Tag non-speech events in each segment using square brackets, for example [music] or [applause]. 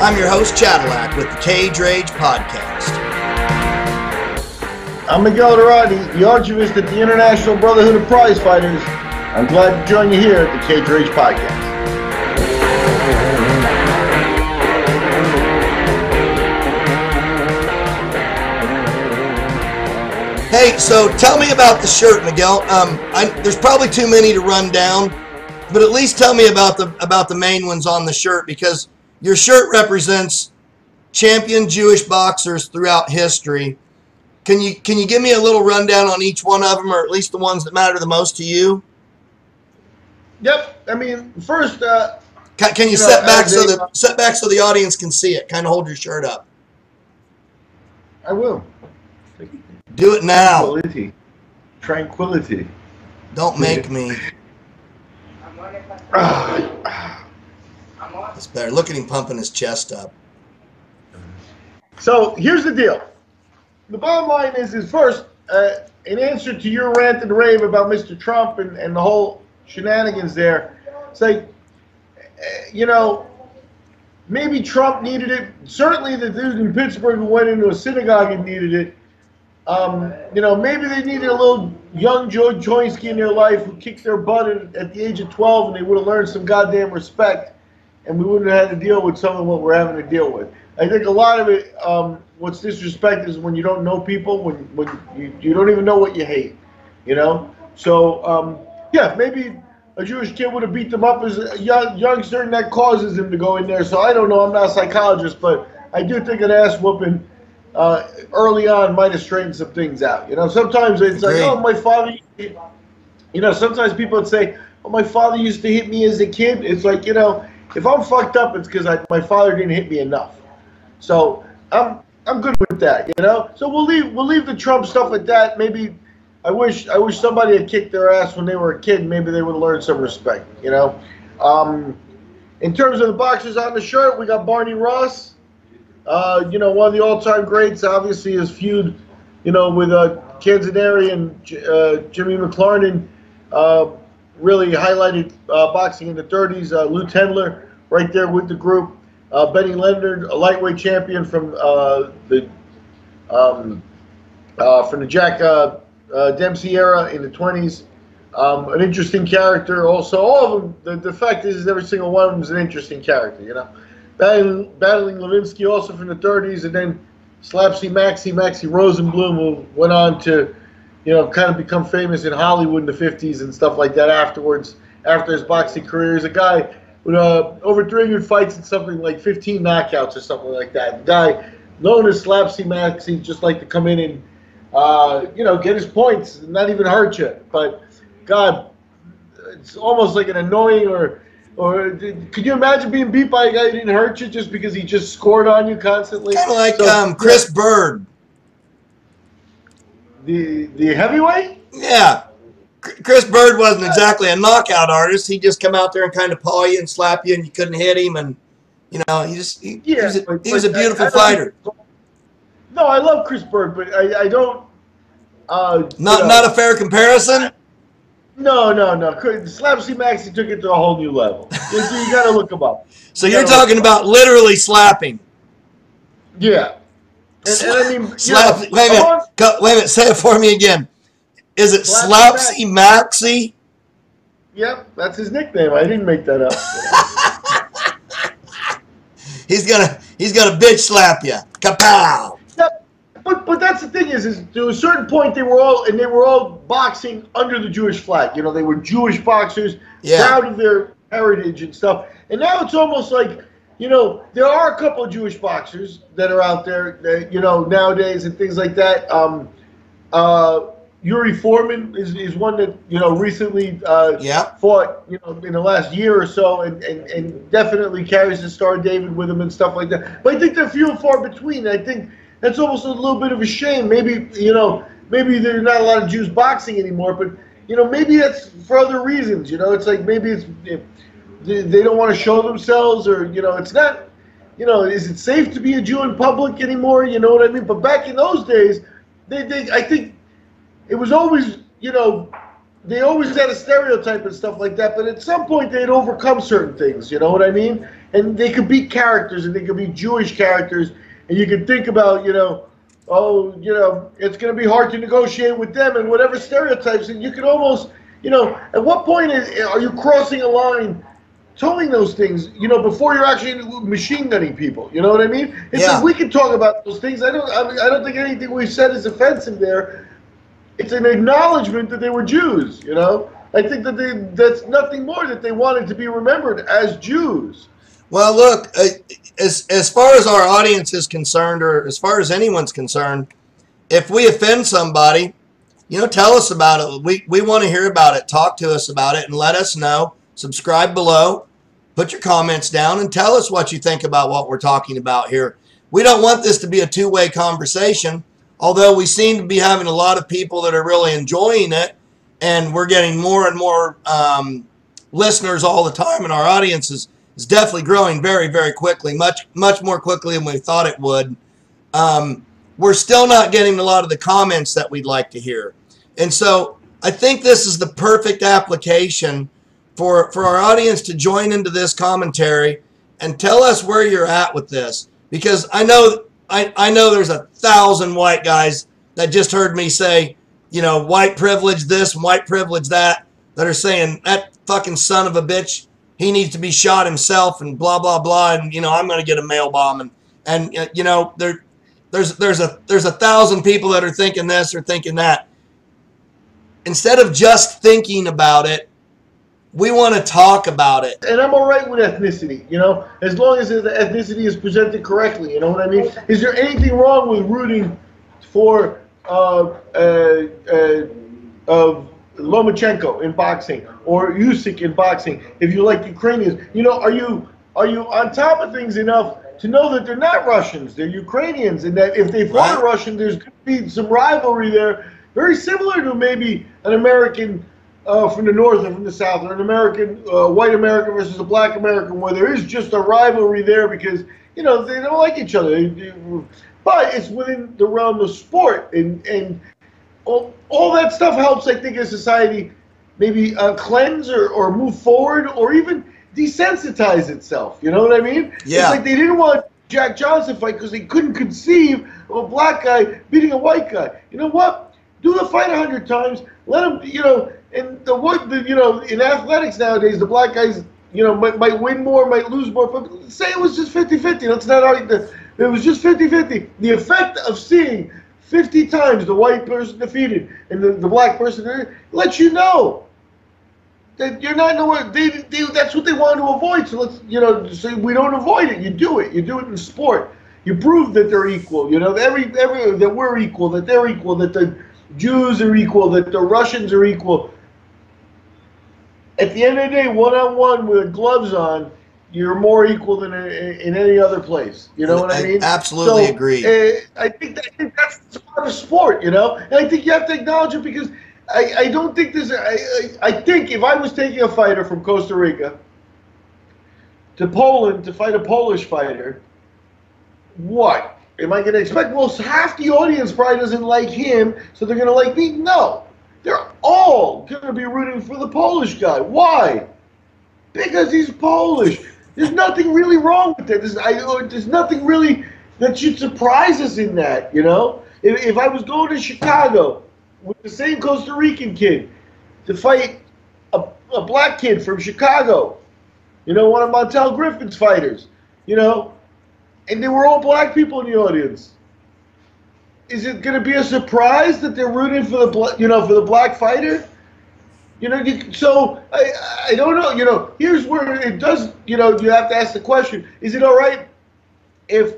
I'm your host, Chadillac, with the Cage Rage Podcast. I'm Miguel Iturrate, the archivist at the International Brotherhood of Prize Fighters. I'm glad to join you here at the Cage Rage Podcast. Hey, so tell me about the shirt, Miguel. Um, I, there's probably too many to run down, but at least tell me about the about the main ones on the shirt because your shirt represents champion Jewish boxers throughout history. Can you can you give me a little rundown on each one of them, or at least the ones that matter the most to you? Yep. I mean, first, uh, Can, can you, You know, set back so the set back so the audience can see it? Kind of hold your shirt up. I will. Do it now. Tranquility. Tranquility. Don't make me. [sighs] It's better. Look at him pumping his chest up. So here's the deal. The bottom line is, is first, uh, in answer to your rant and rave about Mr. Trump and, and the whole shenanigans there, like, uh, you know, maybe Trump needed it. Certainly the dude in Pittsburgh who went into a synagogue and needed it. Um, you know, maybe they needed a little young Joe Choynski in their life who kicked their butt at, at the age of 12 and they would have learned some goddamn respect and we wouldn't have had to deal with some of what we're having to deal with. I think a lot of it, um, what's disrespect is when you don't know people, when, when you, you don't even know what you hate, you know? So, um, yeah, maybe a Jewish kid would have beat them up as a young, youngster and that causes him to go in there. So I don't know, I'm not a psychologist, but I do think an ass whooping uh, early on might have straightened some things out. You know, sometimes it's like, oh, my father, you know, sometimes people would say, oh, my father used to hit me as a kid. It's like, you know, if I'm fucked up, it's because my father didn't hit me enough. So I'm I'm good with that, you know. So we'll leave we'll leave the Trump stuff at that. Maybe I wish I wish somebody had kicked their ass when they were a kid. Maybe they would learned some respect, you know. Um, in terms of the boxes on the shirt, we got Barney Ross. Uh, you know, one of the all-time greats. Obviously, his feud, you know, with uh, Canzoneri and uh, Jimmy McLarnin, uh, really highlighted uh, boxing in the 30s. Uh, Lew Tendler, right there with the group. Uh, Benny Leonard, a lightweight champion from uh, the um, uh, from the Jack uh, Dempsey era in the 20s. Um, an interesting character. Also, all of them. The, the fact is, is every single one of them is an interesting character. You know, battling, battling Levinsky also from the 30s, and then Slapsy Maxie, Maxie Rosenbloom, who went on to, you know, kind of become famous in Hollywood in the 50s and stuff like that. Afterwards, after his boxing career, he's a guy with uh, over 300 fights and something like 15 knockouts or something like that. The guy known as Slapsy Maxie, just like to come in and, uh, you know, get his points, and not even hurt you. But God, it's almost like an annoying or. Or could you imagine being beat by a guy who didn't hurt you just because he just scored on you constantly? Kind of like So, um, Chris Byrd. The the heavyweight. Yeah. Chris Byrd wasn't exactly a knockout artist. He just come out there and kind of paw you and slap you, and you couldn't hit him. And you know, he just he, he was a, but- he was a but I- beautiful I fighter. No, I love Chris Byrd, but I, I don't. Uh, you Not know, not a fair comparison. No, no, no. Chris- Slapsy Maxie took it to a whole new level. you, you got to look him up. [laughs] So You you're talking about literally slapping. Yeah. And, and I mean, Slap. wait a minute. Go, wait a minute. Say it for me again. Is it Slapsy Maxie? Yep, that's his nickname. I didn't make that up. [laughs] He's gonna he's gonna bitch slap you. Kapow! Yep. But but that's the thing is, is to a certain point they were all and they were all boxing under the Jewish flag. You know, they were Jewish boxers, Yeah. proud of their heritage and stuff. And now it's almost like, you know, there are a couple of Jewish boxers that are out there, that, you know, nowadays and things like that. Um, uh, Yuri Foreman is, is one that you know recently uh, Yeah. fought you know in the last year or so, and, and, and definitely carries the Star David with him and stuff like that. But I think they're few and far between. I think that's almost a little bit of a shame. Maybe you know maybe there's not a lot of Jews boxing anymore, but you know maybe that's for other reasons. You know, it's like maybe it's if they don't want to show themselves, or you know, it's not. You know, is it safe to be a Jew in public anymore? You know what I mean? But back in those days, they, they I think it was always, you know, they always had a stereotype and stuff like that. But at some point, they'd overcome certain things. You know what I mean? and they could be characters, and they could be Jewish characters, and you could think about, you know, oh, you know, it's going to be hard to negotiate with them, and whatever stereotypes, and you could almost, you know, at what point is, are you crossing a line? Telling those things, you know, before you're actually machine gunning people, you know what I mean? It's Yeah. like we can talk about those things. I don't, I, mean, I don't think anything we said is offensive there it's an acknowledgement that they were Jews. You know, I think that they that's nothing more that they wanted to be remembered as Jews. Well, look, uh, as as far as our audience is concerned, or as far as anyone's concerned, if we offend somebody, you know, tell us about it. We we want to hear about it. Talk to us about it, and let us know. Subscribe below. Put your comments down and tell us what you think about what we're talking about here. We don't want this to be a two-way conversation, although we seem to be having a lot of people that are really enjoying it, and we're getting more and more um, listeners all the time, and our audience is, is definitely growing very, very quickly, much much more quickly than we thought it would. Um, we're still not getting a lot of the comments that we'd like to hear, and so I think this is the perfect application for for our audience to join into this commentary and tell us where you're at with this, because I know I, I know there's a thousand white guys that just heard me say, you know, white privilege this and white privilege that, that are saying that fucking son of a bitch, he needs to be shot himself and blah blah blah, and you know I'm gonna get a mail bomb. And and uh, you know there there's there's a there's a thousand people that are thinking this or thinking that. Instead of just thinking about it, we want to talk about it. And I'm all right with ethnicity, you know, as long as the ethnicity is presented correctly. You know what I mean? Is there anything wrong with rooting for uh, uh, uh, uh, Lomachenko in boxing or Usyk in boxing? If you like Ukrainians, you know, are you are you on top of things enough to know that they're not Russians, they're Ukrainians, and that if they fought a Right. Russian, there's going to be some rivalry there, very similar to maybe an American uh, from the north and from the south, or an American, uh, white American versus a black American, where there is just a rivalry there because you know they don't like each other. They- they- But it's within the realm of sport, and and all, all that stuff helps. I think a society maybe uh, cleanse or, or move forward, or even desensitize itself. You know what I mean? Yeah. It's like they didn't want Jack Johnson fight because they couldn't conceive of a black guy beating a white guy. You know what? Do the fight a hundred times. Let him, you know, and the what, the, you know, in athletics nowadays, the black guys, you know, might, might win more, might lose more. But say it was just 50-50. Let's not argue that it was just 50-50. The effect of seeing 50 times the white person defeated and the, the black person lets you know that you're not nowhere. They, they, that's what they want to avoid. So let's, you know, so we don't avoid it. You do it. You do it in sport. You prove that they're equal. You know, every, every that we're equal, that they're equal, that the Jews are equal, that the Russians are equal. At the end of the day, one on one with gloves on, you're more equal than in, in any other place. You know what I I mean? absolutely So, agree. uh, I think that, I think that's part of sport, you know, and I think you have to acknowledge it because I, I don't think there's I, I I think if I was taking a fighter from Costa Rica to Poland to fight a Polish fighter, what am I going to expect? Well, half the audience probably doesn't like him, so they're going to like me. No, they're all going to be rooting for the Polish guy. Why? Because he's Polish. There's nothing really wrong with that. There's, I, there's nothing really that should surprise us in that. You know, if, if I was going to Chicago with the same Costa Rican kid to fight a, a black kid from Chicago, you know, one of Montell Griffin's fighters, you know, and they were all black people in the audience. Is it going to be a surprise that they're rooting for the you know for the black fighter? You know, you, so I I don't know. You know, here's where it does. You know, you have to ask the question: Is it all right if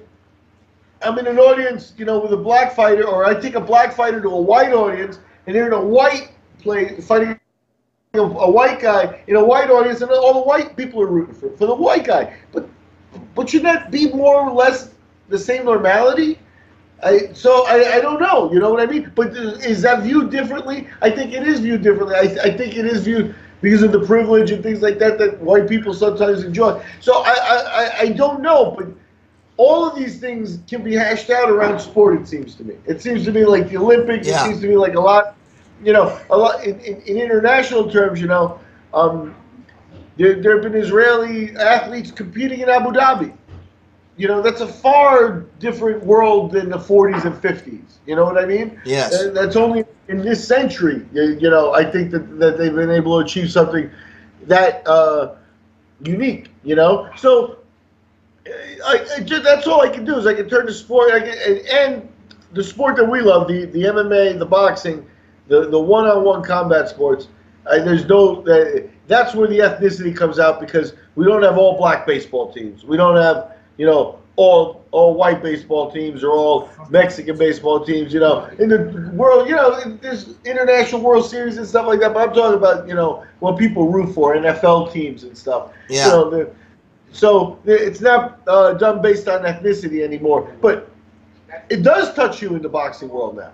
I'm in an audience, you know, with a black fighter, or I take a black fighter to a white audience, and they're in a white play fighting a, a white guy in a white audience, and all the white people are rooting for for the white guy. But but should that be more or less the same normality? I, so I, I don't know, you know what I mean? But is that viewed differently? I think it is viewed differently. I, I think it is viewed because of the privilege and things like that that white people sometimes enjoy. So I, I, I- don't know, but all of these things can be hashed out around sport. It seems to me. It seems to me like the Olympics. Yeah. It seems to me like a lot, you know, a lot in, in, in international terms. You know, um, there, there have been Israeli athletes competing in Abu Dhabi. You know, that's a far different world than the 40s and 50s. You know what I mean? Yes. That's only in this century. You, you know, I think that, that they've been able to achieve something that uh, unique. You know, so I, I that's all I can do is I can turn the sport I can, and, and the sport that we love, the the MMA, the boxing, the the one-on-one combat sports. I, there's no that, that's where the ethnicity comes out because we don't have all black baseball teams. We don't have you know all all white baseball teams or all Mexican baseball teams. You know, in the world, you know, there's international World Series and stuff like that. But I'm talking about you know what people root for, NFL teams and stuff. Yeah. You know, the, so it's not uh, done based on ethnicity anymore, but it does touch you in the boxing world now.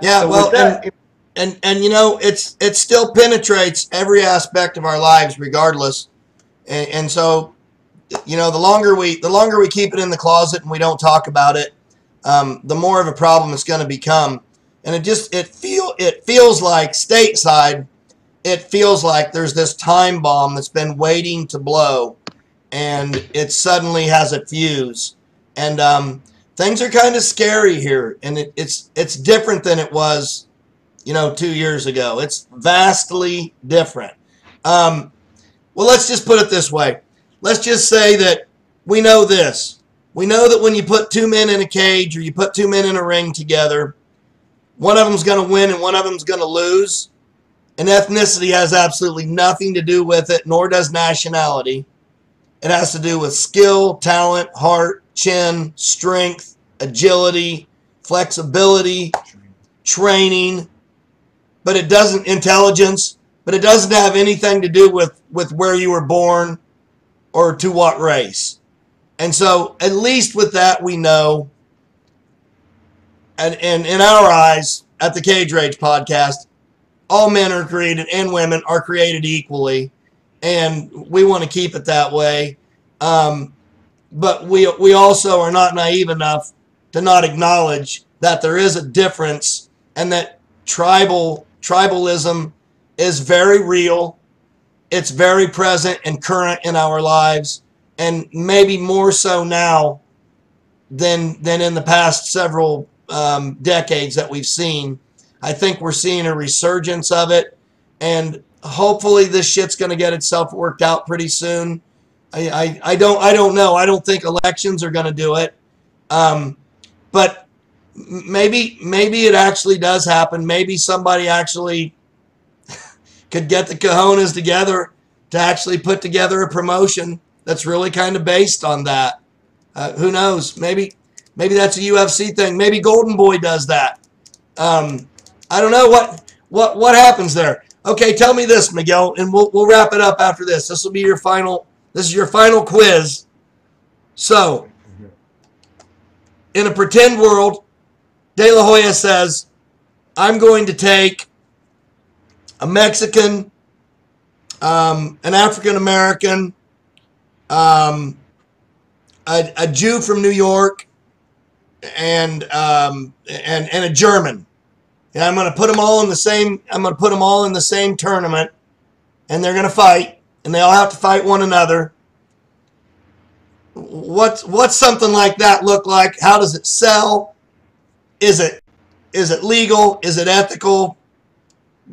Yeah, So well, that, and, and and you know, it's it still penetrates every aspect of our lives, regardless. And, and so, you know, the longer we the longer we keep it in the closet and we don't talk about it, um, the more of a problem it's going to become. And it just it feel it feels like stateside, it feels like there's this time bomb that's been waiting to blow, and it suddenly has a fuse. And um, things are kind of scary here, and it, it's it's different than it was, you know, two years ago. It's vastly different. Um, well, let's just put it this way. Let's just say that we know this. We know that when you put two men in a cage or you put two men in a ring together, one of them's going to win and one of them's going to lose. And ethnicity has absolutely nothing to do with it, nor does nationality. It has to do with skill, talent, heart, chin, strength, agility, flexibility, training, but it doesn't intelligence, but it doesn't have anything to do with with where you were born or to what race. And so at least with that we know and, and in our eyes at the Cage Rage podcast, all men are created and women are created equally and we want to keep it that way. Um, but we we also are not naive enough to not acknowledge that there is a difference and that tribal tribalism is very real. It's very present and current in our lives, and maybe more so now than than in the past several um, decades that we've seen. I think we're seeing a resurgence of it, and hopefully this shit's going to get itself worked out pretty soon. I, I, I don't I don't know. I don't think elections are going to do it. Um, but maybe maybe it actually does happen. Maybe somebody actually could get the cojones together to actually put together a promotion that's really kind of based on that. Uh, who knows? Maybe maybe that's a UFC thing. Maybe Golden Boy does that. Um, I don't know what what what happens there. Okay, tell me this, Miguel, and we'll we'll wrap it up after this. This will be your final. This is your final quiz. So, in a pretend world, De La Hoya says, "I'm going to take a Mexican, um, an African American, um, a, a Jew from New York, and um, and and a German." And I'm going to put them all in the same. I'm going to put them all in the same tournament, and they're going to fight, and they all have to fight one another. What's what's something like that look like? How does it sell? Is it is it legal? Is it ethical?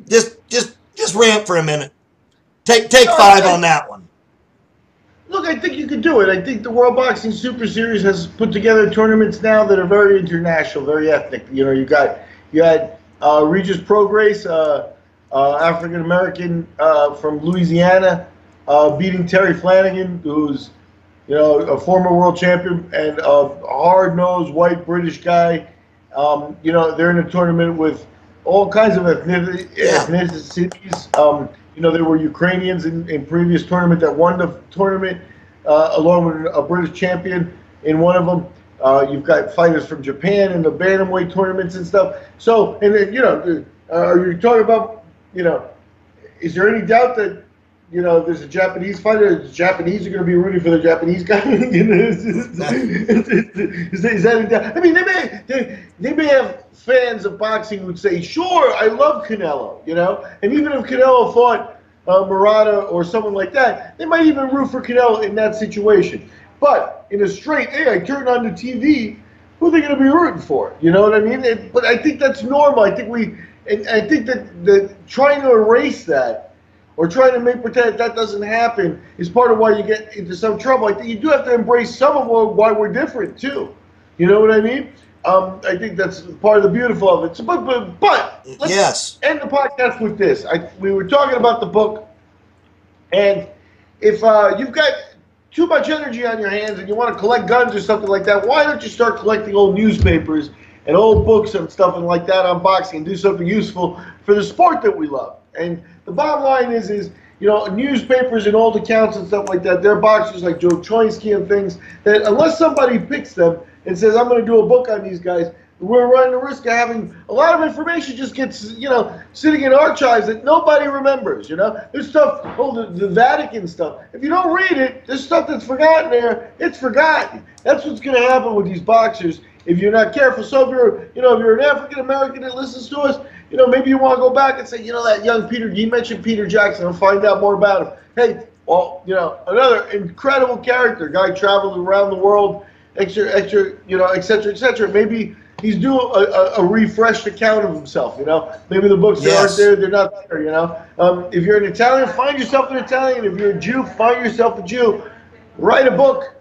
Just just just rant for a minute. Take take No, five I- on that one. Look, I think you could do it. I think the World Boxing Super Series has put together tournaments now that are very international, very ethnic. You know, you got you had uh, Regis Prograis, uh, uh, African American uh, from Louisiana, uh, beating Terry Flanagan, who's you know a former world champion and a hard-nosed white British guy. Um, you know, they're in a tournament with all kinds of ethnici- Yeah. ethnicities. Um, you know, there were Ukrainians in, in previous tournament that won the tournament, uh, along with a British champion in one of them. Uh, you've got fighters from Japan in the bantamweight tournaments and stuff. So, and then, you know, uh, are you talking about, you know, is there any doubt that, you know, there's a Japanese fighter, the Japanese are going to be rooting for the Japanese guy? [laughs] You know, is, that? I mean, they may, they, they may have fans of boxing who'd say, sure, I love Canelo, you know? And even if Canelo fought, uh, Murata or someone like that, they might even root for Canelo in that situation. But in a straight, hey, I turn on the TV, who are they going to be rooting for? You know what I mean? It, but I think that's normal. I think we, and I think that the trying to erase that or trying to make pretend that, that doesn't happen is part of why you get into some trouble. I think you do have to embrace some of why we're different too. You know what I mean? Um, I think that's part of the beautiful of it. So, but but but let's yes. end the podcast with this. I, we were talking about the book, and if uh, you've got too much energy on your hands and you want to collect guns or something like that, why don't you start collecting old newspapers and old books and stuff and like that on boxing and do something useful for the sport that we love? And the bottom line is is you know, newspapers and old accounts and stuff like that, they're boxers like Joe Choynski and things that unless somebody picks them, and says, I'm going to do a book on these guys, we're running the risk of having a lot of information just gets, you know, sitting in archives that nobody remembers, you know? There's stuff, oh, the, the Vatican stuff. If you don't read it, there's stuff that's forgotten there. It's forgotten. That's what's going to happen with these boxers if you're not careful. So if you're, you know, if you're an African American that listens to us, you know, maybe you want to go back and say, you know, that young Peter, you mentioned Peter Jackson, and find out more about him. Hey, well, you know, another incredible character, guy traveled around the world extra, extra, you know, et cetera, et cetera. Maybe he's doing a, a, a, refreshed account of himself. You know, maybe the books yes. aren't there, they're not there. You know, um, if you're an Italian, find yourself an Italian. If you're a Jew, find yourself a Jew. Write a book,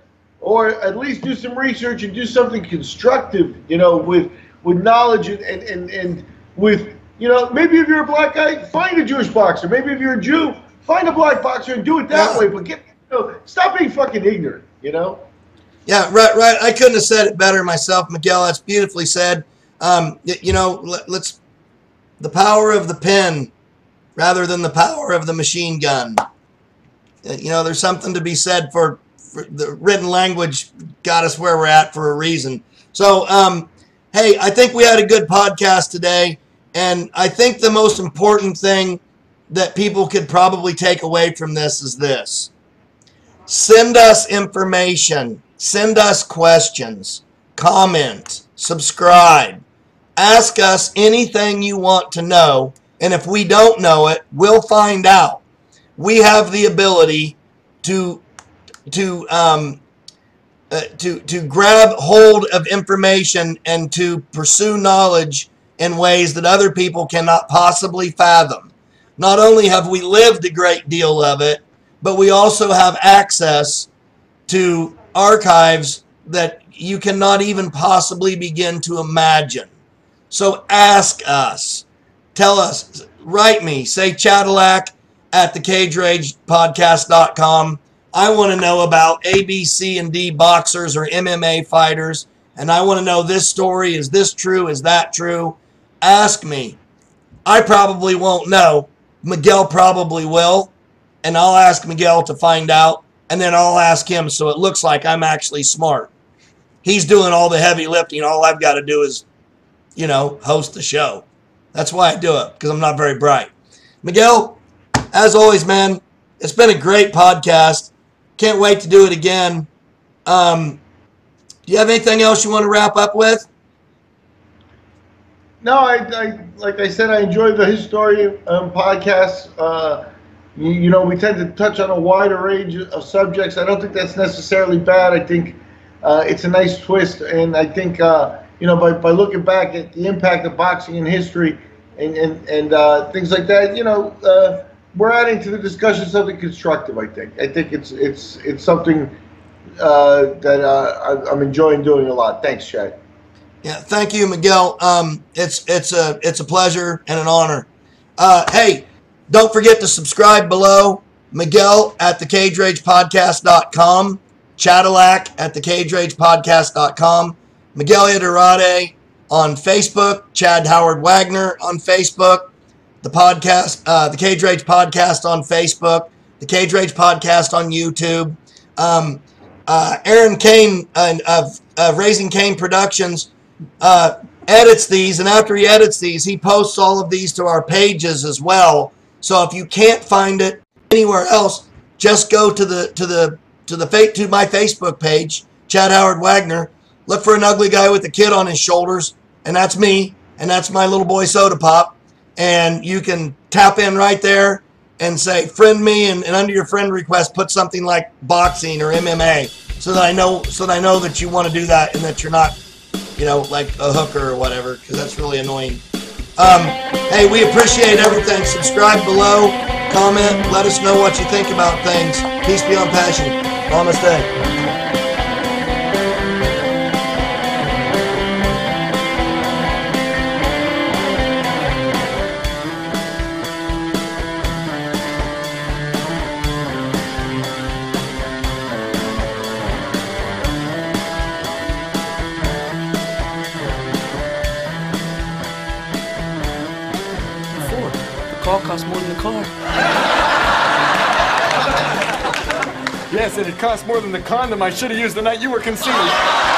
or at least do some research and do something constructive. You know, with with knowledge and and and, and with you know, maybe if you're a black guy, find a Jewish boxer. Maybe if you're a Jew, find a black boxer and do it that yeah. way. But get, you know, stop being fucking ignorant. You know. Yeah, right, right. I couldn't have said it better myself, Miguel. That's beautifully said. Um, you know, let, let's the power of the pen rather than the power of the machine gun. Uh, you know, there's something to be said for, for the written language got us where we're at for a reason. So, um, hey, I think we had a good podcast today, and I think the most important thing that people could probably take away from this is this. Send us information Send us questions, comment, subscribe. Ask us anything you want to know, and if we don't know it, we'll find out. We have the ability to to um, uh, to to grab hold of information and to pursue knowledge in ways that other people cannot possibly fathom. Not only have we lived a great deal of it, but we also have access to archives that you cannot even possibly begin to imagine. So ask us. Tell us. Write me. Say Chadillac at thecageragepodcast.com. I want to know about A, B, C, and D boxers or MMA fighters. And I want to know this story. Is this true? Is that true? Ask me. I probably won't know. Miguel probably will. And I'll ask Miguel to find out and then I'll ask him so it looks like I'm actually smart. He's doing all the heavy lifting. All I've got to do is, you know, host the show. That's why I do it, because I'm not very bright. Miguel, as always, man, it's been a great podcast. Can't wait to do it again. Um, do you have anything else you want to wrap up with? No, I, I like I said, I enjoy the history um, podcast. Uh, you, you know, we tend to touch on a wider range of subjects. I don't think that's necessarily bad. I think uh, it's a nice twist, and I think uh, you know by, by looking back at the impact of boxing in history and and, and uh, things like that, you know, uh, we're adding to the discussion something constructive. I think. I think it's it's it's something uh, that uh, I'm enjoying doing a lot. Thanks, Chad. Yeah, thank you, Miguel. Um, it's it's a it's a pleasure and an honor. Uh, hey. Don't forget to subscribe below. Miguel at thecageragePodcast.com. Chadillac at thecageragePodcast.com. Miguel Iturrate on Facebook. Chad Howard Wagner on Facebook. The podcast, uh, the Cage Rage Podcast on Facebook. The Cage Rage Podcast on YouTube. Um, uh, Aaron Kane uh, of, of Raising Kane Productions uh, edits these, and after he edits these, he posts all of these to our pages as well. So if you can't find it anywhere else, just go to the to the to the fate to my Facebook page, Chad Howard Wagner. Look for an ugly guy with a kid on his shoulders, and that's me, and that's my little boy Soda Pop. And you can tap in right there and say friend me and, and under your friend request put something like boxing or MMA so that I know so that I know that you want to do that and that you're not you know like a hooker or whatever because that's really annoying. Um, hey, we appreciate everything. Subscribe below, comment, let us know what you think about things. Peace beyond passion. Namaste. Call costs more than the car. Yes, and it cost more than the condom I should have used the night you were conceived.